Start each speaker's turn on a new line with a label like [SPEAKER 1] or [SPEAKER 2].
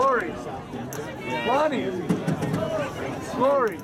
[SPEAKER 1] Glory. Lonnie. Glory.